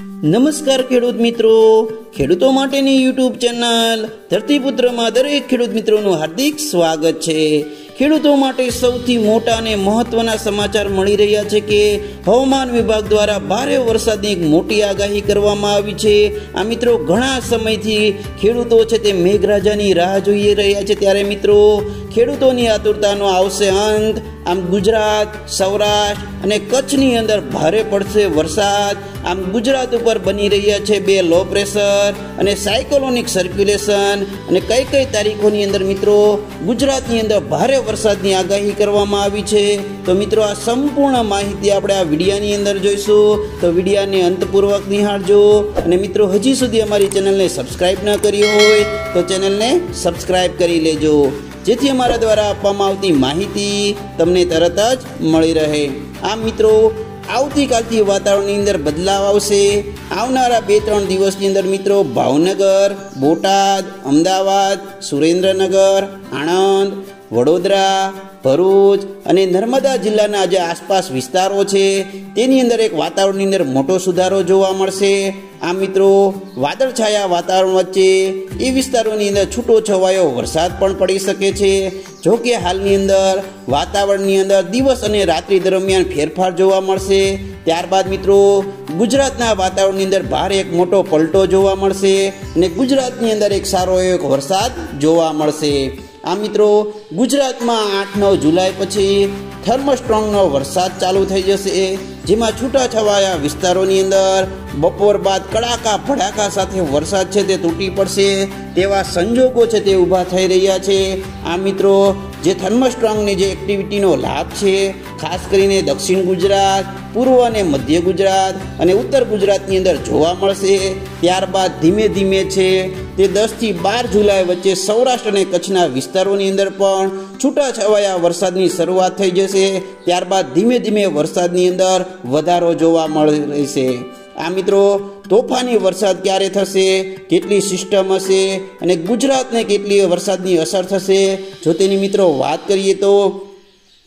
નમસ્કાર ખેડૂત મિત્રો. ખેડૂતો માટેની યુટ્યુબ ચેનલ ધરતીપુત્રમાં દરેક ખેડૂત મિત્રોનું હાર્દિક સ્વાગત છે. ખેડૂતો માટે સૌથી મોટા અને મહત્વના સમાચાર મળી રહ્યા છે કે હવામાન વિભાગ દ્વારા ભારે વરસાદની એક મોટી આગાહી કરવામાં આવી છે. આ મિત્રો ઘણા સમયથી ખેડૂતો છે તે મેઘરાજાની રાહ જોઈ રહ્યા છે. ત્યારે મિત્રો, ખેડૂતોની આતુરતાનો આવશે અંત. આમ ગુજરાત, સૌરાષ્ટ્ર અને કચ્છની અંદર ભારે પડશે વરસાદ. આમ ગુજરાત ઉપર બની રહ્યા છે બે લો પ્રેશર અને સાયકોલોનિક સર્ક્યુલેશન અને કઈ કઈ તારીખોની અંદર મિત્રો, ગુજરાતની અંદર ભારે વરસાદની આગાહી કરવામાં આવી છે. તો મિત્રો, આ સંપૂર્ણ માહિતી આપણે આ વિડીયાની અંદર જોઈશું. તો વિડીયાને અંતપૂર્વક નિહાળજો. અને મિત્રો, હજી સુધી અમારી ચેનલને સબસ્ક્રાઈબ ન કરી હોય તો ચેનલને સબસ્ક્રાઈબ કરી લેજો. જેથી અમારા દ્વારા આપવામાં આવતી માહિતી તમને તરત જ મળી રહે. આમ મિત્રો, આવતીકાલથી વાતાવરણની અંદર બદલાવ આવશે. આવનારા બે ત્રણ દિવસની અંદર મિત્રો, ભાવનગર, બોટાદ, અમદાવાદ, સુરેન્દ્રનગર, આણંદ, વડોદરા ભરૂચ અને નર્મદા જિલ્લાના જે આસપાસ વિસ્તારો છે, તેની અંદર એક વાતાવરણની અંદર મોટો સુધારો જોવા મળશે. આ મિત્રો, વાદળછાયા વાતાવરણ વચ્ચે એ વિસ્તારોની અંદર છૂટો છવાયો વરસાદ પણ પડી શકે છે. જો કે હાલની અંદર વાતાવરણની અંદર દિવસ અને રાત્રિ દરમિયાન ફેરફાર જોવા મળશે. ત્યારબાદ મિત્રો, ગુજરાતના વાતાવરણની અંદર ભારે એક મોટો પલટો જોવા મળશે અને ગુજરાતની અંદર એક સારો એવો વરસાદ જોવા મળશે. આ મિત્રો, ગુજરાતમાં આઠ નવ જુલાઈ પછી થર્મસ્ટ્રોંગનો વરસાદ ચાલુ થઈ જશે, જેમાં છૂટાછવાયા વિસ્તારોની અંદર બપોર બાદ કડાકા ભડાકા સાથે વરસાદ છે તે તૂટી પડશે, તેવા સંજોગો છે તે ઊભા થઈ રહ્યા છે. આ મિત્રો જે થર્મસ્ટ્રોંગની જે એક્ટિવિટીનો લાભ છે, ખાસ કરીને દક્ષિણ ગુજરાત, પૂર્વ અને મધ્ય ગુજરાત અને ઉત્તર ગુજરાતની અંદર જોવા મળશે. ત્યારબાદ ધીમે ધીમે છે તે દસથી બાર જુલાઈ વચ્ચે સૌરાષ્ટ્ર અને કચ્છના વિસ્તારોની અંદર પણ છૂટાછવાયા વરસાદની શરૂઆત થઈ જશે. ત્યારબાદ ધીમે ધીમે વરસાદની અંદર વધારો જોવા મળે રહેશે આ મિત્રો તોફાની વરસાદ ક્યારે થશે? કેટલી સિસ્ટમ હશે? અને ગુજરાતને કેટલી વરસાદની અસર થશે? જો તેની મિત્રો વાત કરીએ તો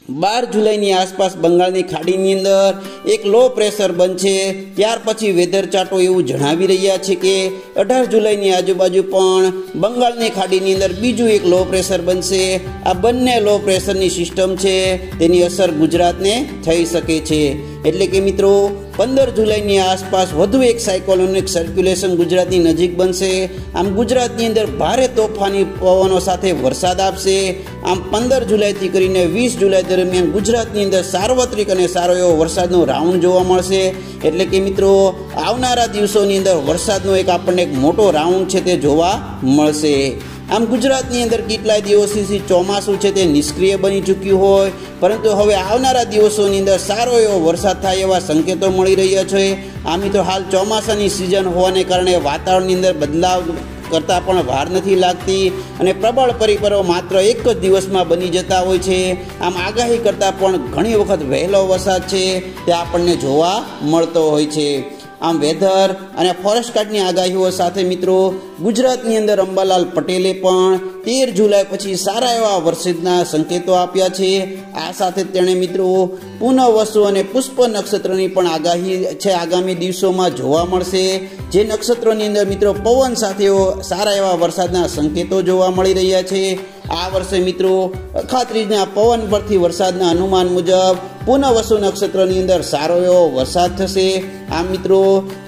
બાર જુલાઈની આસપાસ બંગાળની ખાડીની અંદર એક લો પ્રેશર બનશે. ત્યાર પછી વેધર ચાર્ટો એવું જણાવી રહ્યા છે કે અઢાર જુલાઈની આજુબાજુ પણ બંગાળની ખાડીની અંદર બીજું એક લો પ્રેશર બનશે. આ બંને લો પ્રેશરની સિસ્ટમ છે. તેની અસર ગુજરાતને થઈ શકે છે. એટલે કે મિત્રો, પંદર જુલાઈની આસપાસ વધુ એક સાયકોલોનિક સર્ક્યુલેશન ગુજરાતની નજીક બનશે. આમ ગુજરાતની અંદર ભારે તોફાની પવનો સાથે વરસાદ આપશે. આમ પંદર જુલાઈથી કરીને વીસ જુલાઈ દરમિયાન ગુજરાતની અંદર સાર્વત્રિક અને સારો એવો વરસાદનો રાઉન્ડ જોવા મળશે. એટલે કે મિત્રો, આવનારા દિવસોની અંદર વરસાદનો એક આપણને એક મોટો રાઉન્ડ છે તે જોવા મળશે. આમ ગુજરાતની અંદર કેટલાય દિવસોથી ચોમાસું છે તે નિષ્ક્રિય બની ચૂક્યું હોય, પરંતુ હવે આવનારા દિવસોની અંદર સારો એવો વરસાદ થાય એવા સંકેતો મળી રહ્યા છે. આમ તો હાલ ચોમાસાની સિઝન હોવાને કારણે વાતાવરણની અંદર બદલાવ કરતાં પણ વાર નથી લાગતી અને પ્રબળ પરિબળો માત્ર એક જ દિવસમાં બની જતા હોય છે. આમ આગાહી કરતાં પણ ઘણી વખત વહેલો વરસાદ છે તે આપણને જોવા મળતો હોય છે. આમ વેધર અને ફોરેસ્ટ ગાર્ડની આગાહીઓ સાથે મિત્રો, ગુજરાતની અંદર અંબાલાલ પટેલે પણ તેર જુલાઈ પછી સારા એવા વરસાદના સંકેતો આપ્યા છે. આ સાથે તેણે મિત્રો પુનઃવસુ અને પુષ્પ નક્ષત્રની પણ આગાહી છે આગામી દિવસોમાં જોવા મળશે. જે નક્ષત્રોની અંદર મિત્રો પવન સાથે સારા એવા વરસાદના સંકેતો જોવા મળી રહ્યા છે. આ વર્ષે મિત્રો અખાત્રીજના પવન પરથી વરસાદના અનુમાન મુજબ પુનઃ વસુ નક્ષત્રની અંદર સારો એવો વરસાદ થશે. આ મિત્રો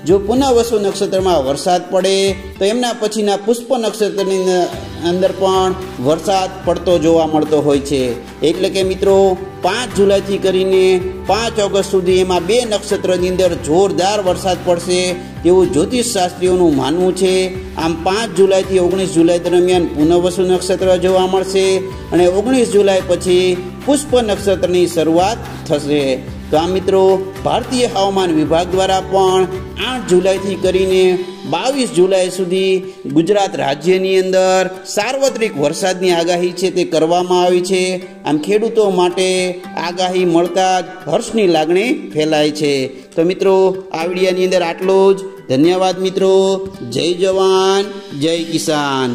જો પુનઃવસુ નક્ષત્રમાં વરસાદ પડે, તો એમના પછીના પુષ્પ નક્ષત્રની અંદર પણ વરસાદ પડતો જોવા મળતો હોય છે. એટલે કે મિત્રો, પાંચ જુલાઈથી કરીને પાંચ ઓગસ્ટ સુધી એમાં બે નક્ષત્રની અંદર જોરદાર વરસાદ પડશે તેવું જ્યોતિષ શાસ્ત્રીઓનું માનવું છે. આમ પાંચ જુલાઈથી ઓગણીસ જુલાઈ દરમિયાન પુનઃવસુ નક્ષત્ર જોવા મળશે અને ઓગણીસ જુલાઈ પછી પુષ્પ નક્ષત્રની શરૂઆત થશે. તો આ મિત્રો, ભારતીય હવામાન વિભાગ દ્વારા પણ આઠ જુલાઈથી કરીને બાવીસ જુલાઈ સુધી ગુજરાત રાજ્યની અંદર સાર્વત્રિક વરસાદની આગાહી છે તે કરવામાં આવી છે. આમ ખેડૂતો માટે આગાહી મળતા જ હર્ષની લાગણી ફેલાય છે. તો મિત્રો, આ વિડીયાની અંદર આટલું જ. ધન્યવાદ મિત્રો. જય જવાન, જય કિસાન.